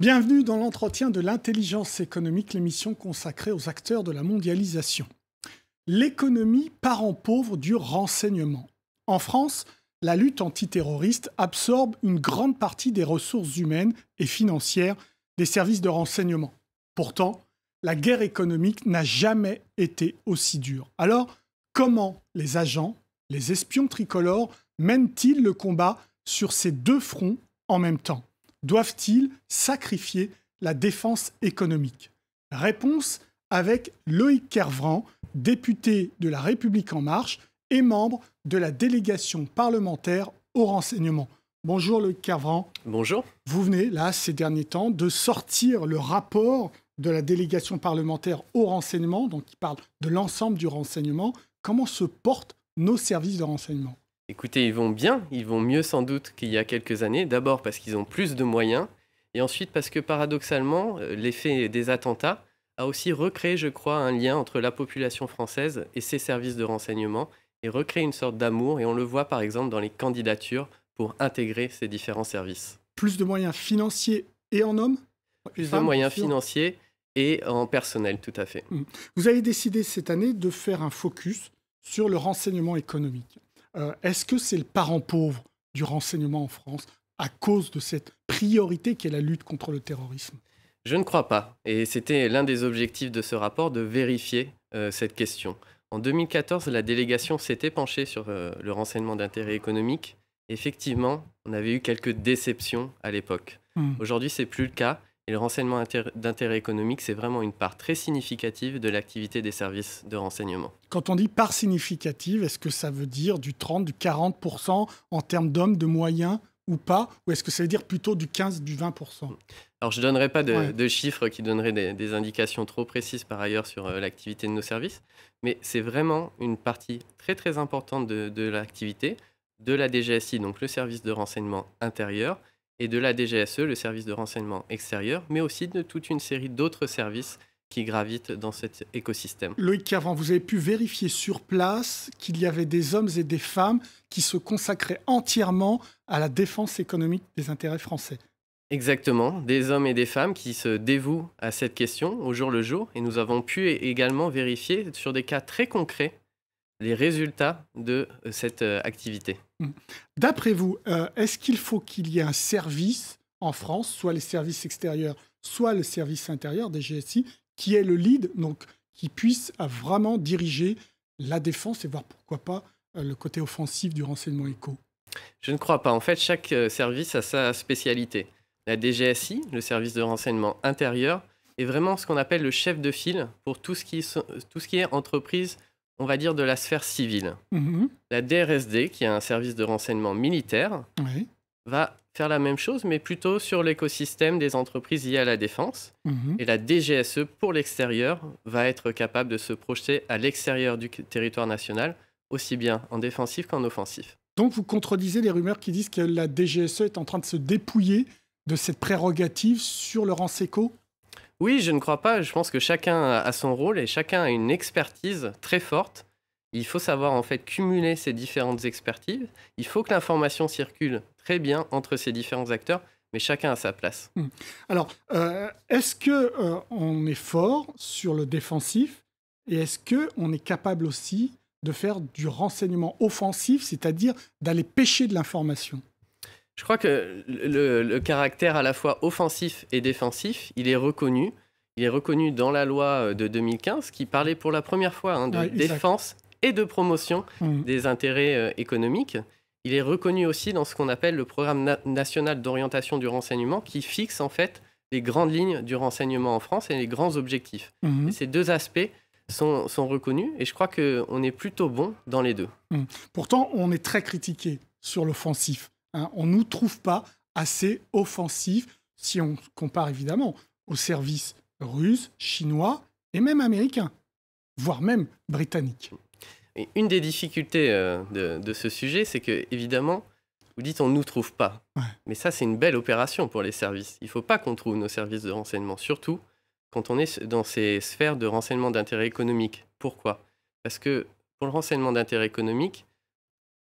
Bienvenue dans l'entretien de l'intelligence économique, l'émission consacrée aux acteurs de la mondialisation. L'économie parent pauvre du renseignement. En France, la lutte antiterroriste absorbe une grande partie des ressources humaines et financières des services de renseignement. Pourtant, la guerre économique n'a jamais été aussi dure. Alors, comment les agents, les espions tricolores mènent-ils le combat sur ces deux fronts en même temps? Doivent-ils sacrifier la défense économique? Réponse avec Loïc Kervran, député de La République en marche et membre de la délégation parlementaire au renseignement. Bonjour Loïc Kervran. Bonjour. Vous venez, là, ces derniers temps, de sortir le rapport de la délégation parlementaire au renseignement, donc qui parle de l'ensemble du renseignement. Comment se portent nos services de renseignement? Écoutez, ils vont bien, ils vont mieux sans doute qu'il y a quelques années. D'abord parce qu'ils ont plus de moyens, et ensuite parce que paradoxalement, euh, l'effet des attentats a aussi recréé, je crois, un lien entre la population française et ses services de renseignement, et recréé une sorte d'amour, et on le voit par exemple dans les candidatures pour intégrer ces différents services. Plus de moyens financiers et en hommes Plus de moyens financiers et en personnel, tout à fait. Mmh. Vous avez décidé cette année de faire un focus sur le renseignement économique. Euh, est-ce que c'est le parent pauvre du renseignement en France à cause de cette priorité qui est la lutte contre le terrorisme? Je ne crois pas. Et c'était l'un des objectifs de ce rapport de vérifier euh, cette question. En 2014, la délégation s'était penchée sur euh, le renseignement d'intérêt économique. Effectivement, on avait eu quelques déceptions à l'époque. Hmm. Aujourd'hui, c'est plus le cas. Et le renseignement d'intérêt économique, c'est vraiment une part très significative de l'activité des services de renseignement. Quand on dit part significative, est-ce que ça veut dire du 30, du 40% en termes d'hommes, de moyens ou pas? Ou est-ce que ça veut dire plutôt du 15, du 20% Alors je ne donnerai pas de, chiffres qui donneraient des, indications trop précises par ailleurs sur euh, l'activité de nos services, mais c'est vraiment une partie très très importante de, de l'activité de la DGSI, donc le service de renseignement intérieur, et de la DGSE, le service de renseignement extérieur, mais aussi de toute une série d'autres services qui gravitent dans cet écosystème. Loïc Carvan, vous avez pu vérifier sur place qu'il y avait des hommes et des femmes qui se consacraient entièrement à la défense économique des intérêts français. Exactement, des hommes et des femmes qui se dévouent à cette question au jour le jour. Et nous avons pu également vérifier sur des cas très concrets les résultats de euh, cette euh, activité. Mmh. D'après vous, euh, est-ce qu'il faut qu'il y ait un service en France, soit les services extérieurs, soit le service intérieur des GSI, qui est le lead, donc qui puisse vraiment diriger la défense et voir pourquoi pas le côté offensif du renseignement éco? Je ne crois pas. En fait, chaque service a sa spécialité. La DGSI, le service de renseignement intérieur, est vraiment ce qu'on appelle le chef de file pour tout ce qui, tout ce qui est entreprise on va dire, de la sphère civile. Mhm. La DRSD, qui est un service de renseignement militaire, va faire la même chose, mais plutôt sur l'écosystème des entreprises liées à la défense. Mhm. Et la DGSE, pour l'extérieur, va être capable de se projeter à l'extérieur du territoire national, aussi bien en défensif qu'en offensif. Donc vous contredisez les rumeurs qui disent que la DGSE est en train de se dépouiller de cette prérogative sur le Renseco oui, je ne crois pas. Je pense que chacun a son rôle et chacun a une expertise très forte. Il faut savoir en fait cumuler ces différentes expertises. Il faut que l'information circule très bien entre ces différents acteurs, mais chacun a sa place. Hmm. Alors, euh, est-ce que euh, on est fort sur le défensif et est-ce que on est capable aussi de faire du renseignement offensif, c'est-à-dire d'aller pêcher de l'information? Je crois que le, caractère à la fois offensif et défensif, il est reconnu. Il est reconnu dans la loi de 2015 qui parlait pour la première fois hein, de défense et de promotion mmh. des intérêts euh, économiques. Il est reconnu aussi dans ce qu'on appelle le programme national d'orientation du renseignement qui fixe en fait les grandes lignes du renseignement en France et les grands objectifs. Mmh. ces deux aspects sont, reconnus et je crois qu'on est plutôt bon dans les deux. Mmh. Pourtant, on est très critiqué sur l'offensif. Hein, on ne nous trouve pas assez offensifs si on compare évidemment aux services russes, chinois et même américains, voire même britanniques. une des difficultés euh, de, ce sujet, c'est que, évidemment, vous dites on ne nous trouve pas. Mais ça, c'est une belle opération pour les services. Il ne faut pas qu'on trouve nos services de renseignement, surtout quand on est dans ces sphères de renseignement d'intérêt économique. Pourquoi? Parce que pour le renseignement d'intérêt économique,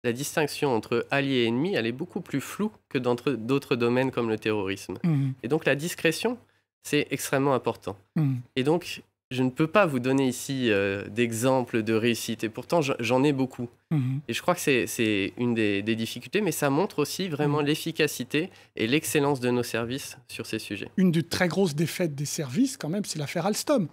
la distinction entre alliés et ennemis, elle est beaucoup plus floue que dans d'autres domaines comme le terrorisme. Mmh. Et donc la discrétion, c'est extrêmement important. Mmh. Et donc, je ne peux pas vous donner ici euh, d'exemples de réussite, et pourtant j'en ai beaucoup. Mmh. Et je crois que c'est une des, difficultés, mais ça montre aussi vraiment l'efficacité et l'excellence de nos services sur ces sujets. Une des très grosses défaites des services, quand même, c'est l'affaire Alstom.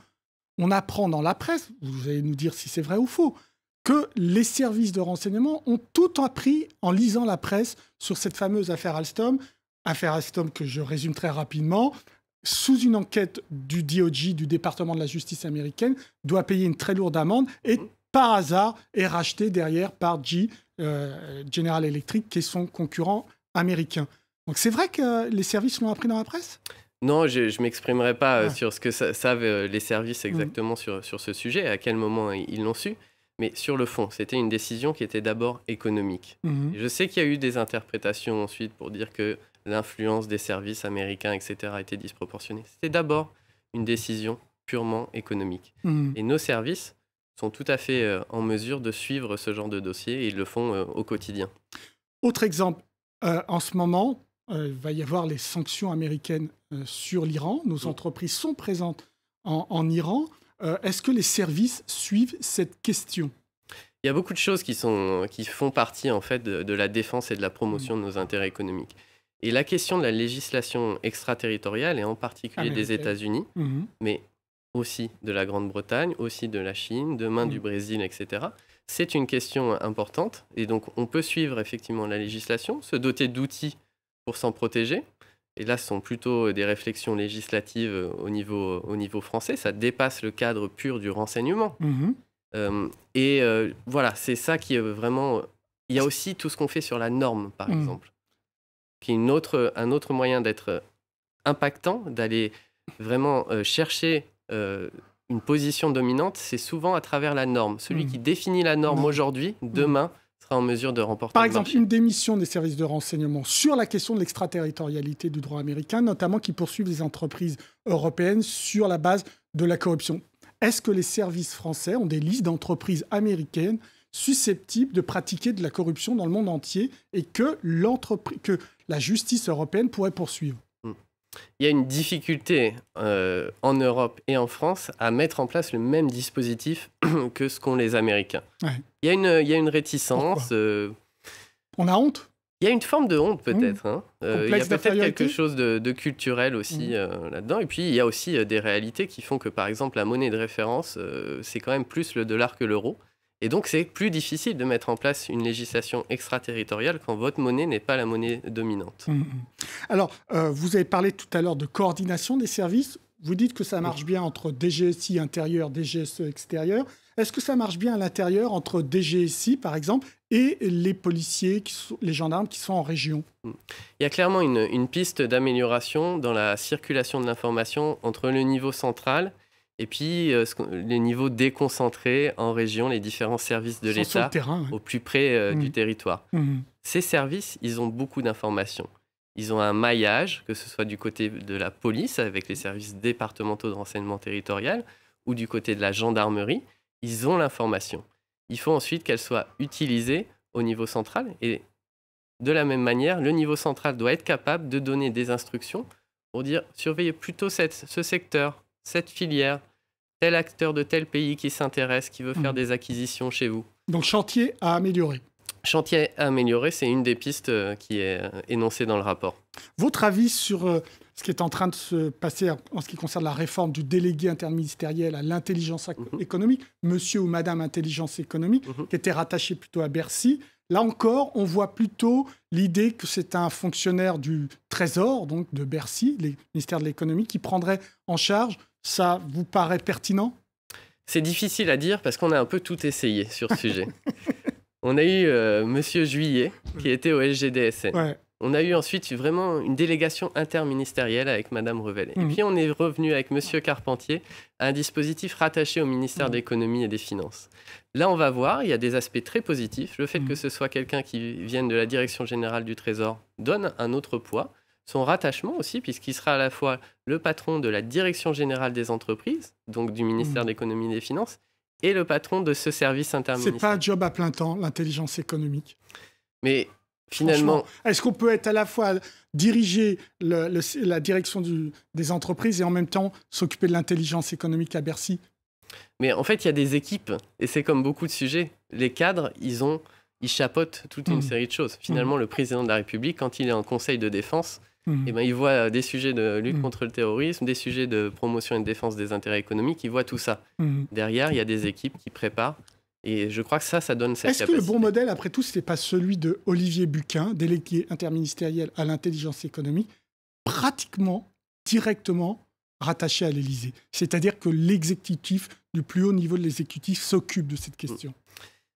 On apprend dans la presse, vous allez nous dire si c'est vrai ou faux, que les services de renseignement ont tout appris en lisant la presse sur cette fameuse affaire Alstom. Affaire Alstom que je résume très rapidement. Sous une enquête du DOJ, du département de la justice américaine, doit payer une très lourde amende et par hasard est racheté derrière par G, euh, General Electric, qui est son concurrent américain. Donc c'est vrai que les services l'ont appris dans la presse? Non, je ne m'exprimerai pas euh, sur ce que savent euh, les services exactement sur, sur ce sujet, à quel moment ils l'ont su. Mais sur le fond, c'était une décision qui était d'abord économique. Mhm. Je sais qu'il y a eu des interprétations ensuite pour dire que l'influence des services américains, etc., était disproportionnée. C'était d'abord une décision purement économique. Mhm. Et nos services sont tout à fait euh, en mesure de suivre ce genre de dossier et ils le font euh, au quotidien. Autre exemple, euh, en ce moment, il va y avoir les sanctions américaines sur l'Iran. Nos entreprises sont présentes en Iran. Euh, est-ce que les services suivent cette question? Il y a beaucoup de choses qui, sont, qui font partie en fait de, la défense et de la promotion de nos intérêts économiques. Et la question de la législation extraterritoriale, et en particulier des États-Unis, mhm. mais aussi de la Grande-Bretagne, aussi de la Chine, demain du mhm. Brésil, etc., c'est une question importante. Et donc, on peut suivre effectivement la législation, se doter d'outils pour s'en protéger et là, ce sont plutôt des réflexions législatives euh, au niveau, au niveau français. Ça dépasse le cadre pur du renseignement. Mhm. Euh, et euh, voilà, c'est ça qui est vraiment. Il y a aussi tout ce qu'on fait sur la norme, par mhm. exemple, qui est une autre, un autre moyen d'être impactant, d'aller vraiment chercher une position dominante. C'est souvent à travers la norme. Celui mhm. qui définit la norme aujourd'hui, demain, sera en mesure de remporter. Par exemple, une démission des services de renseignement sur la question de l'extraterritorialité du droit américain, notamment qui poursuivent les entreprises européennes sur la base de la corruption. Est-ce que les services français ont des listes d'entreprises américaines susceptibles de pratiquer de la corruption dans le monde entier et que, que la justice européenne pourrait poursuivre? Il y a une difficulté euh, en Europe et en France à mettre en place le même dispositif que ce qu'ont les Américains. Il, y a une, il y a une réticence. Euh, On a honte il y a une forme de honte peut-être. Hein. Euh, il y a peut-être quelque chose de, culturel aussi mmh. là-dedans. Et puis il y a aussi des réalités qui font que par exemple la monnaie de référence, c'est quand même plus le dollar que l'euro. Et donc, c'est plus difficile de mettre en place une législation extraterritoriale quand votre monnaie n'est pas la monnaie dominante. Hum, hum. Alors, euh, vous avez parlé tout à l'heure de coordination des services. Vous dites que ça marche bien entre DGSI intérieur, DGSE extérieur. Est-ce que ça marche bien à l'intérieur entre DGSI, par exemple, et les policiers, qui sont, les gendarmes qui sont en région? Hum. Il y a clairement une, une piste d'amélioration dans la circulation de l'information entre le niveau central et puis, euh, les niveaux déconcentrés en région, les différents services de l'État au plus près euh, du mmh. territoire. Mmh. Ces services, ils ont beaucoup d'informations. Ils ont un maillage, que ce soit du côté de la police, avec les services départementaux de renseignement territorial, ou du côté de la gendarmerie. Ils ont l'information. Il faut ensuite qu'elle soit utilisée au niveau central. Et de la même manière, le niveau central doit être capable de donner des instructions pour dire surveillez plutôt ce secteur, cette filière, tel acteur de tel pays qui s'intéresse, qui veut faire hmm. des acquisitions chez vous. Donc chantier à améliorer. Chantier à améliorer, c'est une des pistes euh, qui est euh, énoncée dans le rapport. Votre avis sur euh, ce qui est en train de se passer en ce qui concerne la réforme du délégué interministériel à l'intelligence mhm. économique, monsieur ou madame intelligence économique, mhm. qui était rattaché plutôt à Bercy. Là encore, on voit plutôt l'idée que c'est un fonctionnaire du Trésor, donc de Bercy, le ministère de l'économie, qui prendrait en charge ça vous paraît pertinent? C'est difficile à dire parce qu'on a un peu tout essayé sur ce sujet. On a eu euh, Monsieur Juillet qui était au SGDSN. On a eu ensuite vraiment une délégation interministérielle avec Madame Revel. Et mhm. puis on est revenu avec Monsieur Carpentier à un dispositif rattaché au ministère mhm. de l'économie et des finances. Là, on va voir, il y a des aspects très positifs. Le fait mhm. que ce soit quelqu'un qui vienne de la direction générale du Trésor donne un autre poids son rattachement aussi, puisqu'il sera à la fois le patron de la direction générale des entreprises, donc du ministère mmh. de l'économie et des finances, et le patron de ce service interministériel. C'est pas un job à plein temps, l'intelligence économique. Mais finalement. Est-ce qu'on peut être à la fois diriger la direction des entreprises et en même temps s'occuper de l'intelligence économique à Bercy? Mais en fait, il y a des équipes, et c'est comme beaucoup de sujets. Les cadres, ils ont, ils chapeautent toute une mmh. série de choses. Finalement, mmh. le président de la République, quand il est en conseil de défense, mmh. eh ben, il voit des sujets de lutte contre le terrorisme, des sujets de promotion et de défense des intérêts économiques, il voit tout ça. Derrière, il y a des équipes qui préparent et je crois que ça, ça donne cette Est-ce que le bon modèle, après tout, ce n'est pas celui de Olivier Buquin, délégué interministériel à l'intelligence économique, pratiquement, directement rattaché à l'Élysée? C'est-à-dire que l'exécutif, du plus haut niveau de l'exécutif, s'occupe de cette question.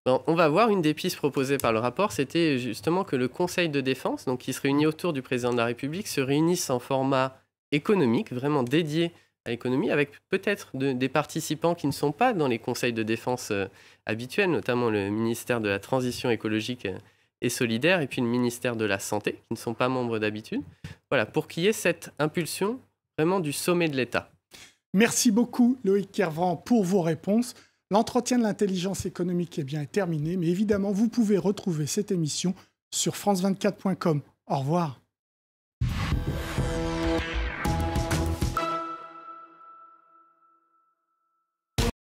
on va voir une des pistes proposées par le rapport, c'était justement que le Conseil de défense, donc qui se réunit autour du président de la République, se réunisse en format économique, vraiment dédié à l'économie, avec peut-être des participants qui ne sont pas dans les conseils de défense euh, habituels, notamment le ministère de la Transition écologique euh, et solidaire, et puis le ministère de la Santé, qui ne sont pas membres d'habitude. Voilà, pour qu'il y ait cette impulsion vraiment du sommet de l'État. Merci beaucoup, Loïc Kervran, pour vos réponses. L'entretien de l'intelligence économique est bien terminé, mais évidemment, vous pouvez retrouver cette émission sur France24.com. Au revoir.